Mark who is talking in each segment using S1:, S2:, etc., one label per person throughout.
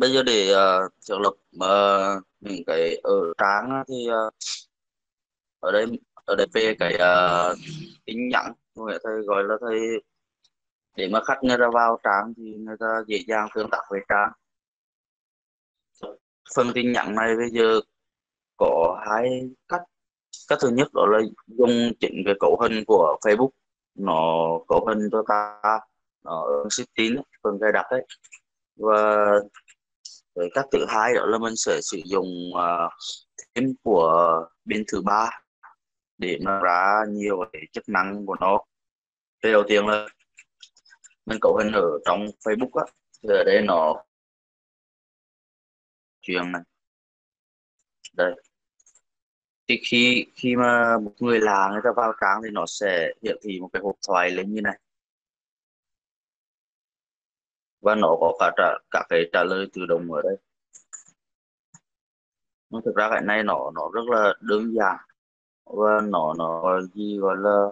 S1: bây giờ để ờ, uh, thiết lập uh, những cái ở trang thì uh, ở đây ở đây về cái uh, tin nhắn. Người thầy gọi là thầy để mà khách người ta vào trang thì người ta dễ dàng tương tác với trang. Phần tin nhắn này bây giờ có hai cách. Cách thứ nhất đó là dùng chỉnh cái cấu hình của Facebook. Nó cấu hình cho ta nó tin phần cài đặt ấy. Và với cách thứ hai đó là mình sẽ sử dụng uh, thêm của bên thứ ba để nó ra nhiều cái chức năng của nó. Cái đầu tiên là mình cấu hình ở trong Facebook á thì ở đây nó chuyện này. Đây. Thì khi khi mà một người lạ người ta vào trang thì nó sẽ hiển thị một cái hộp thoại lên như này và nó có cả trả, cả cái trả lời tự động ở đây? Nhưng thực ra cái này nó nó rất là đơn giản. Và nó nó gì? Gọi là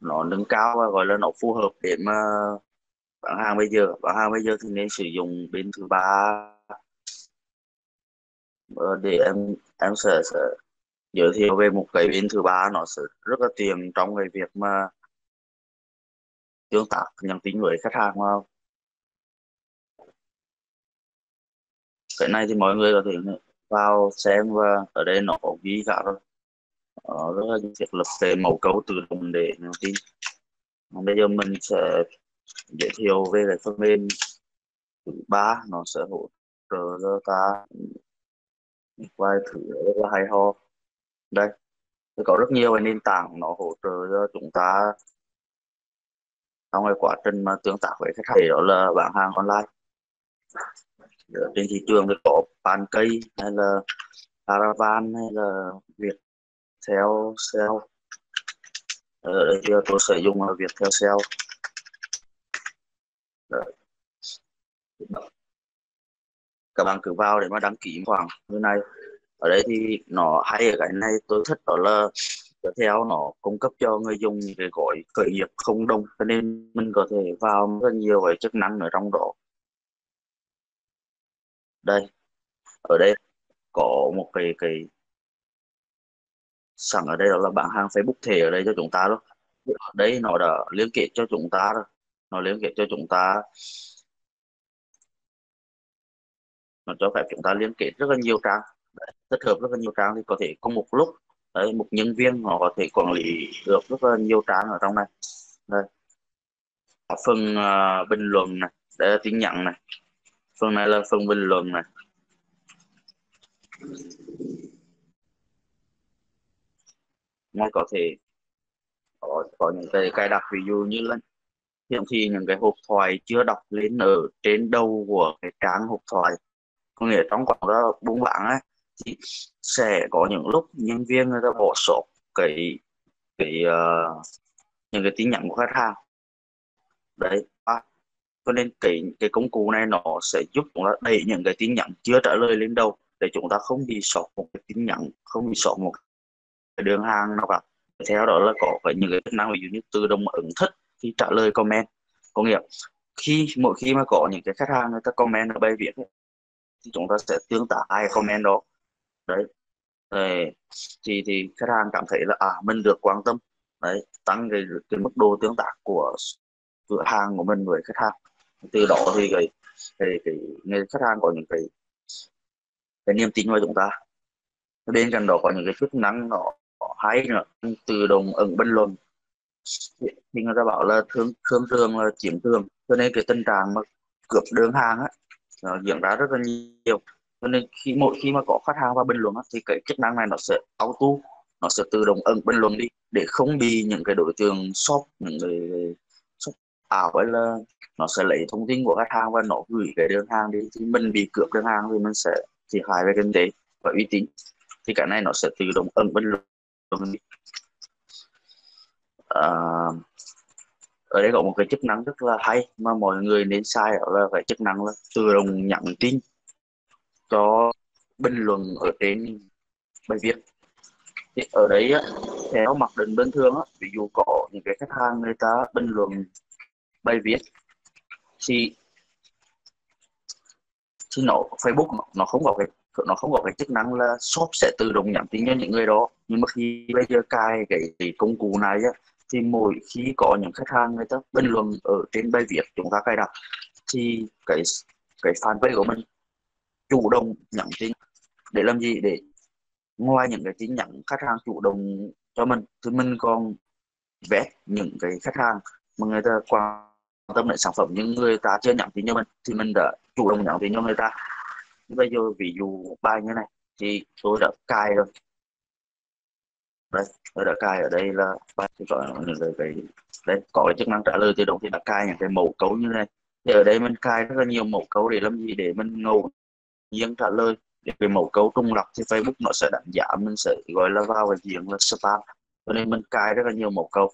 S1: nó nâng cao và gọi là nó phù hợp để mà bán hàng bây giờ. Bán hàng bây giờ thì nên sử dụng bên thứ ba. Ờ, để em em sẽ sẽ giới thiệu về một cái bên thứ ba. Nó sẽ rất là tiện trong cái việc mà tương tác nhắn tin với khách hàng không cái này thì mọi người có thể vào xem và ở đây nó có ghi cả rồi. Ờ, rất là việc lập về mẫu câu tự động để nó tin bây giờ mình sẽ giới thiệu về cái phần mềm thứ ba nó sẽ hỗ trợ cho ta vài thứ rất là hay ho. Đây có rất nhiều cái nền tảng nó hỗ trợ cho chúng ta trong cái quá trình mà tương tác với khách hàng. Đó là bán hàng online trên thị trường thì có cây hay là Caravan hay là việc theo sell ở đây giờ tôi sử dụng là việc theo sell các bạn cứ vào để mà đăng ký khoảng như này. Ở đây thì nó hay ở cái này, tôi thích đó là theo nó cung cấp cho người dùng cái gói khởi nghiệp không đông cho nên mình có thể vào rất nhiều cái chức năng ở trong đó đây ở đây có một cái cái sẵn ở đây đó là bảng hàng Facebook thể ở đây cho chúng ta luôn ở đây nó đã liên kết cho chúng ta rồi. Nó liên kết cho chúng ta. Nó cho phép chúng ta liên kết rất là nhiều trang. Tích hợp rất là nhiều trang thì có thể có một lúc đấy một nhân viên họ có thể quản lý được rất là nhiều trang ở trong này. Đây phần uh, bình luận này đây là tin nhắn này phần này là phần bình luận này ngay có thể có, có những cái cài đặt ví dụ như là hiển thị những cái hộp thoại chưa đọc lên ở trên đầu của cái trang hộp thoại. Có nghĩa trong quảng đó buôn bán ấy thì sẽ có những lúc nhân viên người ta bỏ sót cái cái uh, những cái tin nhắn của khách hàng. Đấy à, cho nên cái cái công cụ này nó sẽ giúp chúng ta đẩy những cái tin nhắn chưa trả lời lên đầu để chúng ta không bị sót một cái tin nhắn, không bị sót một cái đường hàng nào cả. Theo đó là có phải những cái chức năng ví dụ như tự động ứng thích khi trả lời comment. Có nghĩa khi, mỗi khi mà có những cái khách hàng người ta comment ở bài viết thì chúng ta sẽ tương tác ai comment đó. Đấy. Đấy. thì thì khách hàng cảm thấy là à mình được quan tâm. Đấy, tăng cái cái mức độ tương tác của cửa hàng của mình với khách hàng từ đó thì cái cái, cái người khách hàng có những cái cái niềm tin vào chúng ta. Bên cạnh đó có những cái chức năng nó hay nữa tự động ẩn bình luận. Thì người ta bảo là thương thương thường là chiếm thường cho nên cái tình trạng mà cướp đơn hàng á nó diễn ra rất là nhiều. Cho nên khi mỗi khi mà có khách hàng vào bình luận á, thì cái chức năng này nó sẽ auto nó sẽ tự động ẩn bình luận đi để không bị những cái đối tượng shop những người ảo ấy là nó sẽ lấy thông tin của khách hàng và nó gửi cái đơn hàng đi. Thì mình bị cướp đơn hàng thì mình sẽ thiệt hại về kinh tế và uy tín. Thì cái này nó sẽ tự động ẩn bình luận à, ở đây có một cái chức năng rất là hay mà mọi người nên sai đó là cái chức năng là tự động nhắn tin cho bình luận ở trên bài viết. Thì ở đấy á, theo mặc định bình thường á, ví dụ có những cái khách hàng người ta bình luận bài viết thì thì nó Facebook nó, nó không có cái nó không có cái chức năng là shop sẽ tự động nhắn tin cho những người đó. Nhưng mà khi bây giờ cài cái, cái công cụ này á, thì mỗi khi có những khách hàng người ta bình luận ở trên bài viết chúng ta cài đặt thì cái cái fanpage của mình chủ động nhắn tin. Để làm gì? Để ngoài những cái tin nhắn khách hàng chủ động cho mình thì mình còn vét những cái khách hàng mà người ta quan tâm đến sản phẩm nhưng người ta chưa nhắn tin cho mình thì mình đã chủ động nhắn tin cho người ta. Bây giờ ví dụ bài như này thì tôi đã cài rồi. Đây tôi đã cài ở đây là bài thì có những cái, cái đây có cái chức năng trả lời tự động thì đã cài những cái mẫu câu như này. Thì ở đây mình cài rất là nhiều mẫu câu để làm gì? Để mình ngẫu nhiên trả lời. Để cái mẫu câu trung lập thì Facebook nó sẽ đánh giá mình sẽ gọi là vào cái diện là spam. Cho nên mình cài rất là nhiều mẫu câu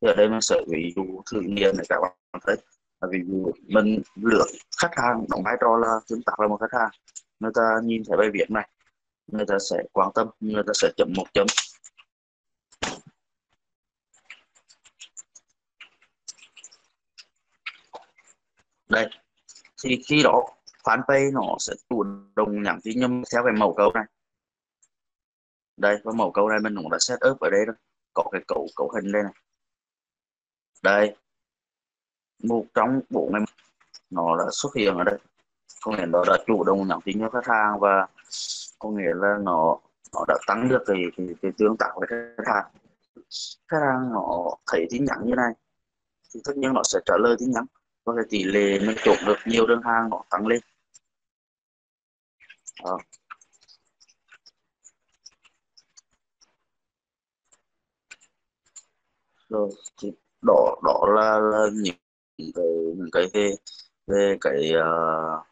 S1: ở đây mình sẽ ví dụ thử nghiệm để các bạn thấy. Ví dụ mình lựa khách hàng, đóng vai trò là tương tác là một khách hàng. Người ta nhìn thấy bài viết này, người ta sẽ quan tâm, người ta sẽ chấm một chấm. Đây, thì khi đó, fanpage nó sẽ chủ động nhắn tin nhầm theo cái mẫu câu này. Đây có mẫu câu này mình cũng đã set up ở đây rồi. Có cái cấu cấu hình đây này đây. Một trong bốn ngày nó đã xuất hiện ở đây. Có nghĩa nó đã chủ động nhắn tin cho khách hàng và có nghĩa là nó nó đã tăng được cái, cái, cái tương tác với khách hàng. Khách hàng nó thấy tin nhắn như này thì tất nhiên nó sẽ trả lời tin nhắn. Và cái tỷ lệ mình chốt được nhiều đơn hàng nó tăng lên. Đó. rồi thì đó đó là, là những cái những cái về về cái uh,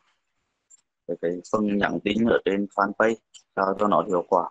S1: cái, cái phần nhắn tin ở trên fanpage sao cho nó hiệu quả.